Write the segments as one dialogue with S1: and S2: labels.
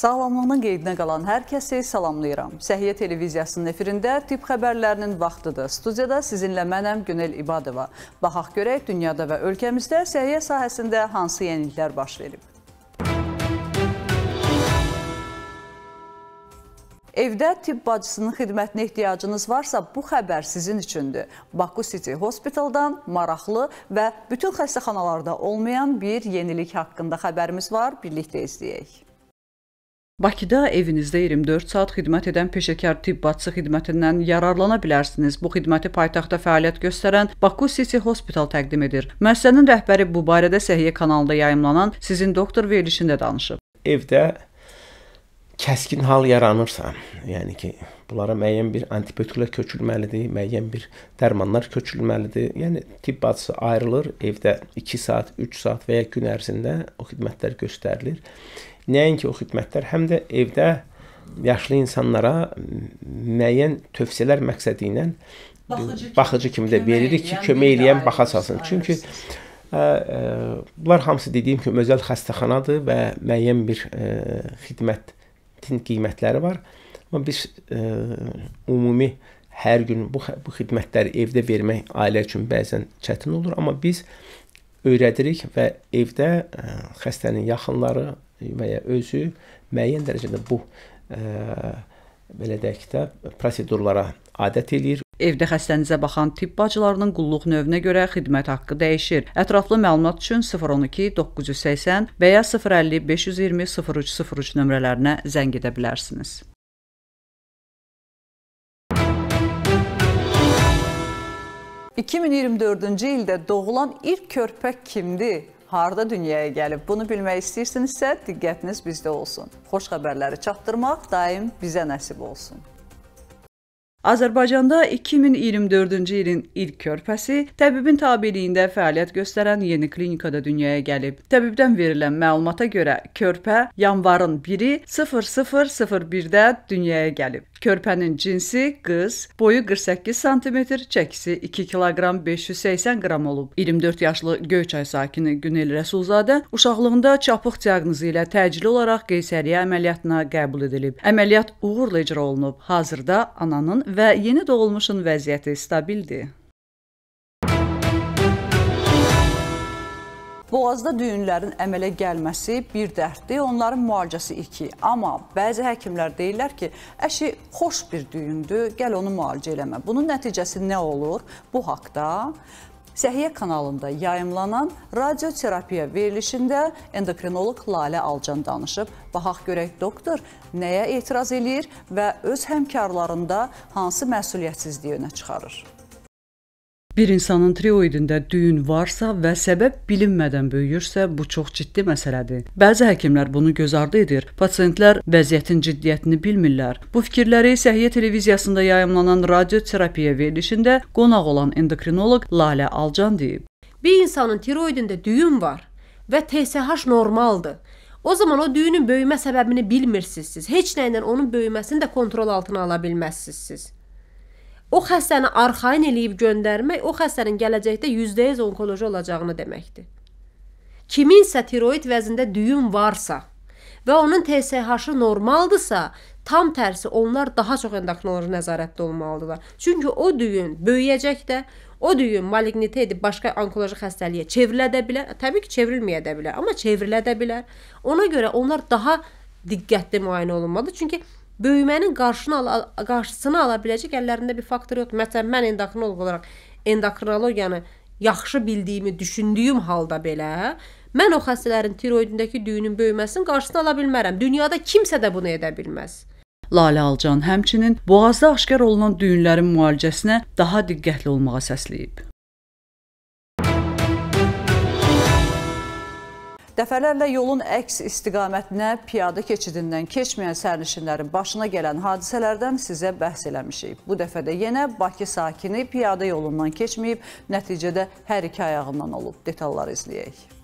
S1: Sağlamlığının qeydinə qalan hər kəsi salamlayıram. Səhiyyə televiziyasının efirində tibb xəbərlərinin vaxtıdır. Studiyada sizinlə mənəm Günel İbadova. Baxaq görək dünyada və ölkəmizdə səhiyyə sahəsində hansı yeniliklər baş verib. Evdə tibb bacısının xidmətinə ehtiyacınız varsa, bu xəbər sizin üçündür. Baku City Hospitaldan maraqlı və bütün xəstəxanalarda olmayan bir yenilik haqqında xəbərimiz var. Birlikdə izləyək. Bakıda evinizdə 24 saat xidmət edən peşəkar tibb bacısı xidmətindən yararlana bilərsiniz. Bu xidməti paytaxtda fəaliyyət göstərən Baku City Hospital təqdim edir. Müəssisənin rəhbəri bu barədə Səhiyyə kanalında yayımlanan sizin doktor verilişində danışıb.
S2: Evdə kəskin hal yaranırsa, yəni ki, bunlara müəyyən bir antibiotiklər köçülməlidir, müəyyən bir dərmanlar köçülməlidir. Yəni tibb bacısı ayrılır, evdə 2 saat, 3 saat və ya gün ərzində o xidmətlər göstərilir. Nəinki o xidmətlər, həm də evdə yaşlı insanlara müəyyən tövsiyələr məqsədi ilə baxıcı, baxıcı kimi də veririk ki, kömək eləyən baxa salsın. Çünki ə, ə, bunlar hamısı dediyim kimi özəl xəstəxanadır və müəyyən bir ə, xidmətin qiymətləri var. Amma biz ə, ümumi hər gün bu bu xidmətləri evdə vermək ailə üçün bəzən çətin olur, amma biz öyrədirik və evdə ə, xəstənin yaxınları və ya özü müəyyən dərəcədə bu ə, belə deyək də prosedurlara adət eləyir.
S1: Evdə xəstənizə baxan tibb bacılarının qulluq növünə görə xidmət haqqı dəyişir. Ətraflı məlumat üçün 012 980 və ya 050 520 0303 nömrələrinə zəng edə bilərsiniz. ...2024-cü ildə doğulan ilk körpə kimdir? Harda dünyaya gəlib? Bunu bilmək istəyirsinizsə, diqqətiniz bizdə olsun. Xoş xəbərləri çatdırmaq daim bizə nəsib olsun. Azərbaycanda 2024-cü ilin ilk körpəsi təbibin tabeliyində fəaliyyət göstərən yeni klinikada dünyaya gəlib. Təbibdən verilən məlumata görə körpə yanvarın 1-i 0001-də dünyaya gəlib. Körpənin cinsi qız, boyu 48 sm, çəkisi 2 kiloqram 580 qram olub. 24 yaşlı Göyçay sakini Günel Rəsulzadə uşaqlığında çapıq diaqnozu ilə təcili olaraq qeysəriyyə əməliyyatına qəbul edilib. Əməliyyat uğurla icra olunub. Hazırda ananın və yeni doğulmuşun vəziyyəti stabildir. Boğazda düyünlərin əmələ gəlməsi bir dərddir, onların müalicəsi iki. Amma bəzi həkimlər deyirlər ki, əşi xoş bir düyündür, gəl onu müalicə eləmə. Bunun nəticəsi nə olur? Bu haqda Səhiyyə kanalında yayımlanan radioterapiya verilişində endokrinoloq Lalə Alcan danışıb. Baxaq görək doktor nəyə etiraz eləyir və öz həmkarlarında hansı məsuliyyətsizliyi önə çıxarır. Bir insanın tiroidində düyün varsa və səbəb bilinmədən böyüyürsə, bu çox ciddi məsələdir. Bəzi həkimlər bunu göz ardı edir. Pasientlər vəziyyətin ciddiyyətini bilmirlər. Bu fikirləri Səhiyyə televiziyasında yayımlanan radioterapiya verilişində qonaq olan endokrinoloq Lalə Alcan deyib.
S3: Bir insanın tiroidində düyün var və TSH normaldır. O zaman o düyünün böyümə səbəbini bilmirsiniz. Heç nə ilə onun böyüməsini də kontrol altına ala bilməzsiniz. O xəstəni arxayın eləyib göndərmək o xəstənin gələcəkdə %100 onkoloji olacağını deməkdir. Kiminsə tiroid vəzində düyün varsa və onun TSH-ı normaldırsa, tam tərsi onlar daha çox endokrinoloji nəzarətdə olmalıdırlar. Çünki o düyün böyüyəcək də, o düyün malignitə edib başqa onkoloji xəstəliyə çevrilə də bilər. Təbii ki, çevrilməyə də bilər, amma çevrilə də bilər. Ona görə onlar daha diqqətli müayinə olunmalıdır. Çünki böyümənin qarşısını ala, qarşısını ala biləcək əllərində bir faktor yoxdur. Məsələn, mən endokrinoloq olaraq endokrinologiyanı yaxşı bildiyimi düşündüyüm halda belə mən o xəstələrin tiroidindəki düyünün böyüməsinin qarşısını ala bilmərəm. Dünyada kimsə də bunu edə bilməz.
S1: Lalə Alcan həmçinin boğazda aşkar olunan düyünlərin müalicəsinə daha diqqətli olmağa səsləyib. Dəfələrlə yolun əks istiqamətinə piyada keçidindən keçməyən sərnişinlərin başına gələn hadisələrdən sizə bəhs eləmişik. Bu dəfə də yenə Bakı sakini piyada yolundan keçməyib, nəticədə hər iki ayağından olub. Detalları izləyək.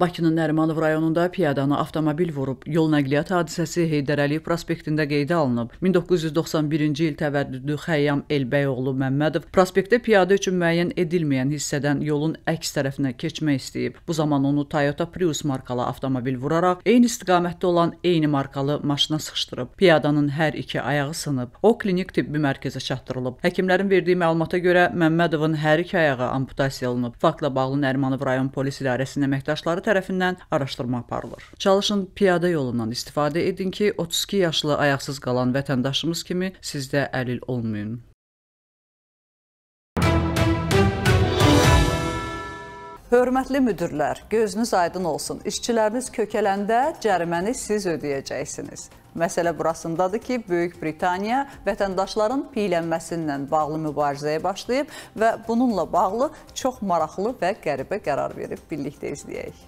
S1: Bakının Nərimanov rayonunda piyadanı avtomobil vurub. Yol nəqliyyat hadisəsi Heydər Əliyev prospektində qeydə alınıb. 1991-ci il təvəllüdlü Xəyyam Elbəyoğlu Məmmədov prospektdə piyada üçün müəyyən edilməyən hissədən yolun əks tərəfinə keçmək istəyib. Bu zaman onu Toyota Prius markalı avtomobil vuraraq eyni istiqamətdə olan eyni markalı maşına sıxışdırıb. Piyadanın hər iki ayağı sınıb. O klinik tibbi mərkəzə çatdırılıb. Həkimlərin verdiyi məlumata görə Məmmədovun hər iki ayağı amputasiya olunub. Faktla bağlı Nərimanov rayon polis idarəsinin əməkdaşları tərəfindən araşdırma aparılır. Çalışın piyada yolundan istifadə edin ki, 32 yaşlı ayaqsız qalan vətəndaşımız kimi siz də əlil olmayın. Hörmətli müdirlər, gözünüz aydın olsun. İşçiləriniz kökələndə cəriməni siz ödəyəcəksiniz. Məsələ burasındadır ki, Böyük Britaniya vətəndaşların piylənməsindən bağlı mübarizəyə başlayıb və bununla bağlı çox maraqlı və qəribə qərar verib. Birlikdə izləyək.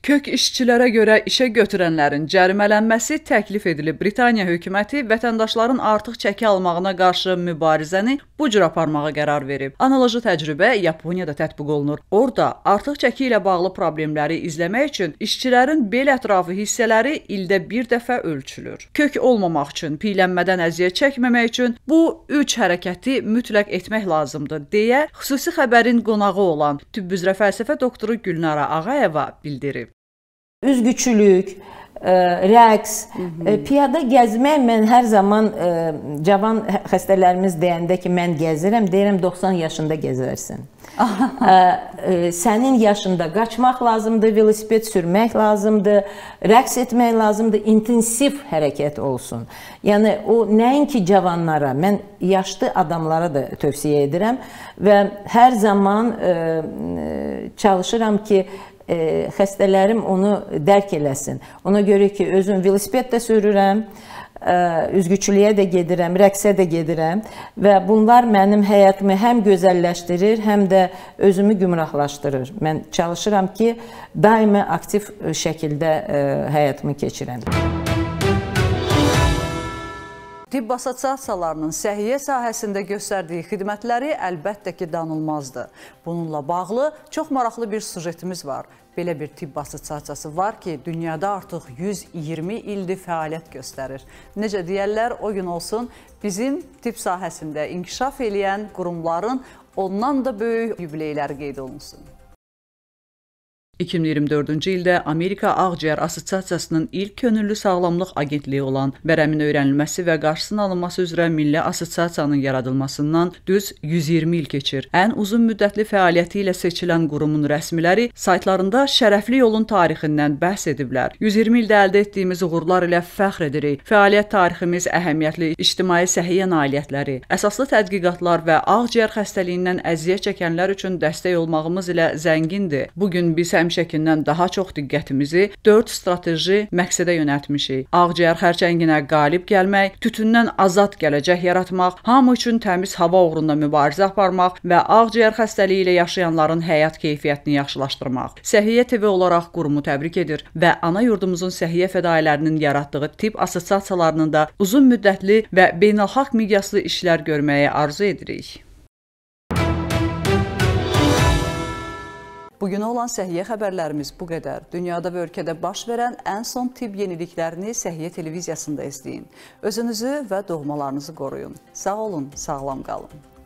S1: Kök işçilərə görə işə götürənlərin cərimələnməsi təklif edilib. Britaniya hökuməti vətəndaşların artıq çəki almağına qarşı mübarizəni bu cür aparmağa qərar verib. Analoji təcrübə Yaponiyada tətbiq olunur. Orda artıq çəki ilə bağlı problemləri izləmək üçün işçilərin bel ətrafı hissələri ildə bir dəfə ölçülür. Kök olmamaq üçün, piylənmədən əziyyət çəkməmək üçün bu üç hərəkəti mütləq etmək lazımdır deyə xüsusi xəbərin qonağı olan tibb üzrə fəlsəfə doktoru Gülnara Ağayeva bildirib.
S4: Üzgüçülük, ə, rəqs, ə, piyada gəzmək mən hər zaman ə, cavan xəstələrimiz deyəndə ki, mən gəzirəm, deyirəm 90 yaşında gəzərsən. ə, ə, sənin yaşında qaçmaq lazımdır, velosiped sürmək lazımdır, rəqs etmək lazımdır, intensiv hərəkət olsun. Yəni o nəinki cavanlara, mən yaşlı adamlara da tövsiyə edirəm və hər zaman ə, çalışıram ki, e, xəstələrim onu dərk eləsin. Ona görə ki, özüm velosiped də sürürəm, ə, üzgüçülüyə də gedirəm, rəqsə də gedirəm və bunlar mənim həyatımı həm gözəlləşdirir, həm də özümü gümrahlaşdırır. Mən çalışıram ki, daimi aktiv şəkildə ə, həyatımı keçirəm.
S1: Tibb assosiasiyalarının səhiyyə sahəsində göstərdiyi xidmətləri əlbəttə ki, danılmazdır. Bununla bağlı çox maraqlı bir sujetimiz var. Belə bir tibb assosiasiyası var ki, dünyada artıq 120 ildir fəaliyyət göstərir. Necə deyərlər, o gün olsun bizim tibb sahəsində inkişaf eləyən qurumların ondan da böyük yubileyləri qeyd olunsun. 2024-cü ildə Amerika Ağciyər Assosiasiyasının ilk könüllü sağlamlıq agentliyi olan vərəmin öyrənilməsi və qarşısının alınması üzrə Milli Assosiasiyanın yaradılmasından düz 120 il keçir. Ən uzun müddətli fəaliyyəti ilə seçilən qurumun rəsmiləri saytlarında şərəfli yolun tarixindən bəhs ediblər. 120 ildə əldə etdiyimiz uğurlar ilə fəxr edirik. Fəaliyyət tariximiz əhəmiyyətli ictimai səhiyyə nailiyyətləri, əsaslı tədqiqatlar və ağciyər xəstəliyindən əziyyət çəkənlər üçün dəstək olmağımız ilə zəngindir. Bu gün biz həm həmişəkindən daha çox diqqətimizi 4 strateji məqsədə yönəltmişik. Ağciyər xərçənginə qalib gəlmək, tütündən azad gələcək yaratmaq, hamı üçün təmiz hava uğrunda mübarizə aparmaq və ağciyər xəstəliyi ilə yaşayanların həyat keyfiyyətini yaxşılaşdırmaq. Səhiyyə TV olaraq qurumu təbrik edir və ana yurdumuzun səhiyyə fədailərinin yaratdığı tibb assosiasiyalarının da uzun müddətli və beynəlxalq miqyaslı işlər görməyi arzu edirik. Bugünə olan səhiyyə xəbərlərimiz bu qədər. Dünyada və ölkədə baş verən ən son tibb yeniliklərini Səhiyyə televiziyasında izləyin. Özünüzü və doğmalarınızı qoruyun. Sağ olun, sağlam qalın.